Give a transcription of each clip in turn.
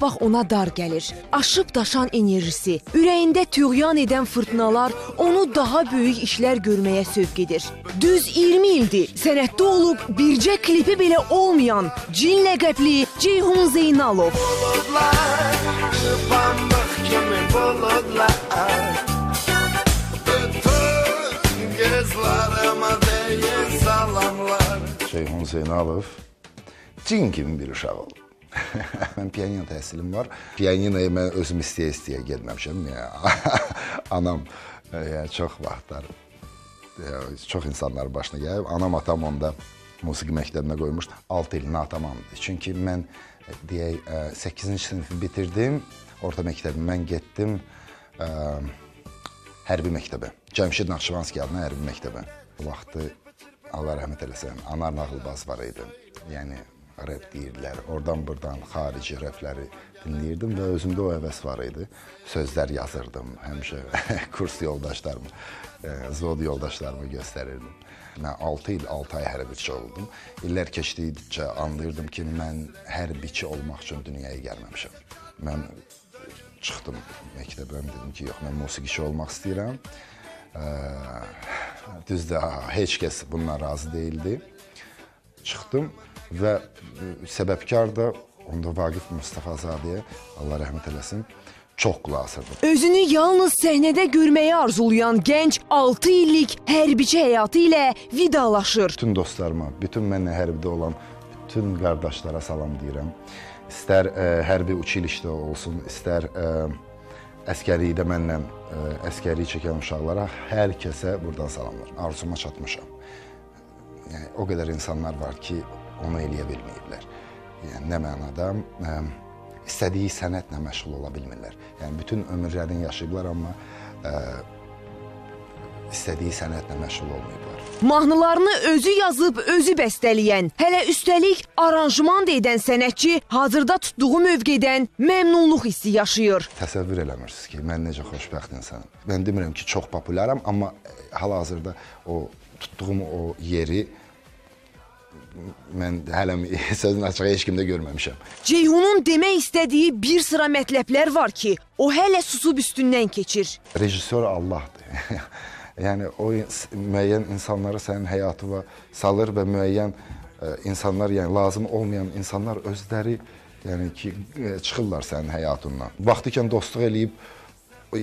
bax ona dar gəlir. Aşıb daşan enerjisi, ürəyində tüğyan edən fırtınalar onu daha böyük işlər görməyə sövq edir. Düz 20 ildir sənətdə olub bircə klipi belə olmayan Cin ləqəbli Ceyhun Zeynalov. bulutlar Pambık kimi bulutlar Bütün gözlerime değil salamlar Ceyhun Zeynalov cin kimi bir uşaq olub. mən pianino təhsilim var. Pianinoya mən özüm istəyə-istəyə getməmişəm. Anam e, yəni çox vaxtlar e, çox insanların başına gəlib. Anam, atam onda musiqi məktəbinə qoymuşdu. 6 il natamamdı. Çünki mən e, deyək 8-ci sinifi bitirdim. Orta məktəbi mən getdim ə, hərbi məktəbə. Cəmşid Naxçıvanski adına hərbi məktəbə. O vaxtı Allah rəhmət eləsin, Anar Nağılbaz var idi. Yəni rep deyirdilər. Oradan buradan xarici repləri dinləyirdim və özümdə o həvəs var idi. Sözlər yazırdım. Həmişə kurs yoldaşlarıma, e, zvod yoldaşlarıma göstərirdim. Mən 6 il, 6 ay hərbiçi oldum. İllər keçdikcə anlayırdım ki, mən hərbiçi olmaq üçün dünyaya gəlməmişəm. Mən çıxdım məktəbdən dedim ki, yox, mən musiqiçi olmaq istəyirəm. Ə, düzdür, heç kəs bundan razı değildi. Çıxdım və ə, səbəbkar da onda Vaqif Mustafazadəyə Allah rəhmət eləsin çox qulaq asırdım. Özünü yalnız səhnədə görməyi arzulayan gənc 6 illik hərbiçi həyatı ilə vidalaşır. Bütün dostlarıma, bütün mənlə hərbidə olan bütün qardaşlara salam deyirəm. İstər ə, hərbi uçilişdə olsun, istər ə, əskərlikdə mənlə ə, əskərlik çəkən uşaqlara hər kəsə buradan salamlar. Arzuma çatmışam. Yəni o qədər insanlar var ki, onu eləyə bilməyiblər. Yəni nə mənada ə, istədiyi sənətlə məşğul ola bilmirlər. Yəni bütün ömürlərini yaşayıblar, amma ə, istədiyi sənətlə məşğul olmayıblar. Mahnılarını özü yazıb, özü bəstələyən, hələ üstəlik aranjman edən sənətçi hazırda tutduğu mövqedən məmnunluq hissi yaşayır. Təsəvvür eləmirsiniz ki, mən necə xoşbəxt insanam. Mən demirəm ki, çox populyarım, amma e, hal-hazırda o tutduğum o yeri mən hələ sözün açığı heç kimdə görməmişəm. Ceyhunun demək istədiyi bir sıra mətləblər var ki, o hələ susub üstündən keçir. Rejissor Allahdır. yəni o müəyyən insanları sənin həyatına salır və müəyyən ə, insanlar, yəni lazım olmayan insanlar özləri yəni ki ə, çıxırlar sənin həyatından. Vaxtikən dostluq eləyib ə,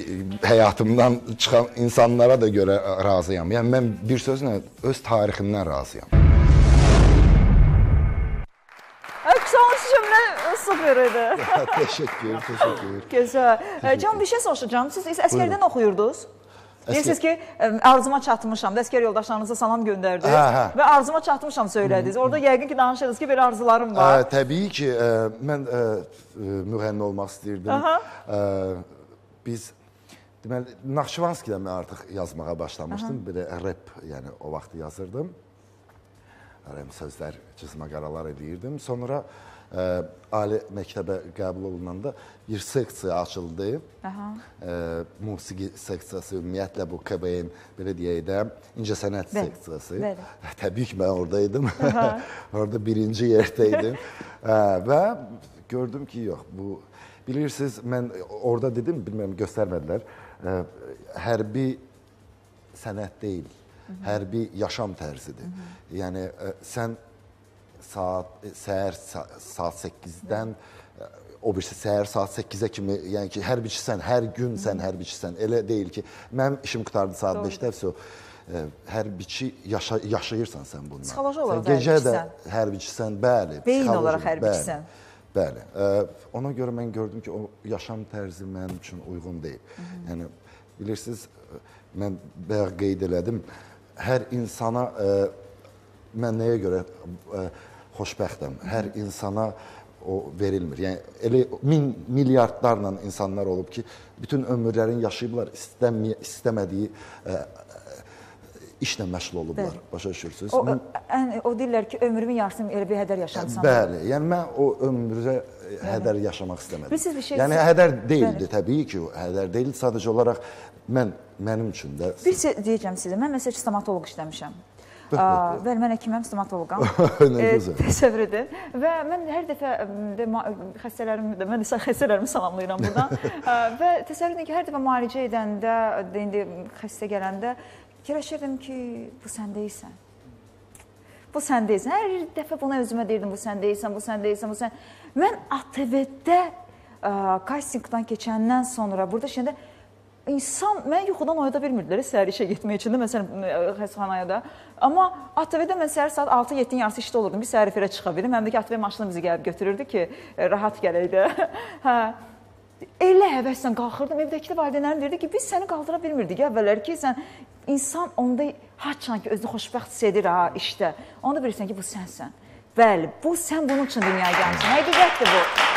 həyatımdan çıxan insanlara da görə razıyam. Yəni mən bir sözlə öz tariximdən razıyam. Son cümlə super idi. teşekkür, teşekkür. Gözəl. Can bir şey soruşacağam. Siz əskərdən oxuyurdunuz? Deyirsiniz ki, ə, arzuma çatmışam. da Əskər yoldaşlarınıza salam göndərdiniz Hə, hə. və arzuma çatmışam söylədiniz. Orada yəqin ki, danışırdınız ki, belə arzularım Ə, var. təbii ki, ə, mən ə, ə, müğənni olmaq istəyirdim. Aha. Ə, biz deməli Naxçıvanskidə mən artıq yazmağa başlamışdım. Belə rep, yəni o vaxt yazırdım. Rep sözlər, cızma qaralar eləyirdim. Sonra ə, ali məktəbə qəbul olunanda bir seksiya açıldı. Aha. Ə, musiqi seksiyası, ümumiyyətlə bu KBN belə deyək də, incəsənət seksiyası. bəli. Təbii ki, mən oradaydım. Orada birinci yerdəydim. Hə, və gördüm ki, yox, bu bilirsiniz, mən orada dedim, bilmirəm göstərmədilər. Ə, hərbi sənət deyil, hərbi yaşam tərzidir. Yəni ə, sən saat e, səhər sa- saat 8-dən ə, o birisi səhər saat 8-ə kimi, yəni ki, hərbiçisən, hər gün sən hərbiçisən. Elə deyil ki, mənim işim qurtardı saat 5-də, vəsə ə, hərbiçi yaşa yaşayırsan sən bununla. Psixoloji olaraq gecə də hərbiçisən. bəli. Beyin olaraq hərbiçisən. Bəli. Ə, ona görə mən gördüm ki, o yaşam tərzi mənim üçün uyğun deyil. Yəni bilirsiniz, ə, mən bayaq qeyd elədim, hər insana ə, mən nəyə görə ə, xoşbəxtəm? Hər insana o verilmir. Yəni elə min milyardlarla insanlar olub ki, bütün ömürlərini yaşayıblar, istəməyə istəmədiyi ə, işlə məşğul olublar. Bəli. Başa düşürsüz? O, Mən- ən, o deyirlər ki, ömrümün yarısını elə bir hədər yaşamısan. Bəli, yəni mən o ömrə hədər yaşamaq istəmədim. Bilirsiniz bir şey- Yəni hədər deyildi, təbii ki, hədər deyildi. Sadəcə olaraq mən mənim üçün də Bir şey deyəcəm sizə. Mən məsələn stomatoloq işləmişəm. Bəli, mən həkiməm, stomatoloqam. E. Təsəvvür edin. Və mən hər dəfə xəstələrimi də mən də xəstələrimi salamlayıram burdan. Ə, və təsəvvür edin ki, hər dəfə müalicə edəndə, də indi xəstə gələndə fikirləşirdim ki, bu sən deyilsən. Bu sən deyilsən. Hər dəfə buna özümə deyirdim, bu sən deyilsən, bu sən deyilsən, bu sən. Mən ATV-də ə, castingdən keçəndən sonra burada şeydə insan mən yuxudan oyada bilmirdilər səhər işə getmək üçün də məsələn ə, xəstəxanaya da. Amma ATV-də mən səhər saat 6-7-nin yarısı işdə olurdum. Bir səhər efirə çıxa bildim. Məndəki ATV maşını bizi gəlib götürürdü ki, ə, rahat gələk də. hə. Elə həvəslə qalxırdım. Evdəki də valideynlərim deyirdi ki, biz səni qaldıra bilmirdik əvvəllər ki, sən insan onda haçan ki özünü xoşbəxt hiss edir ha işdə. Onda bilirsən ki, bu sənsən. Bəli, bu sən bunun üçün dünyaya gəlmisən. Həqiqətdir bu.